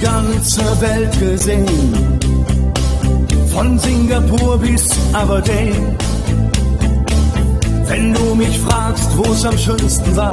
ganze Welt gesehen. Von Singapur bis Aberdeen. Wenn du mich fragst, wo es am schönsten war,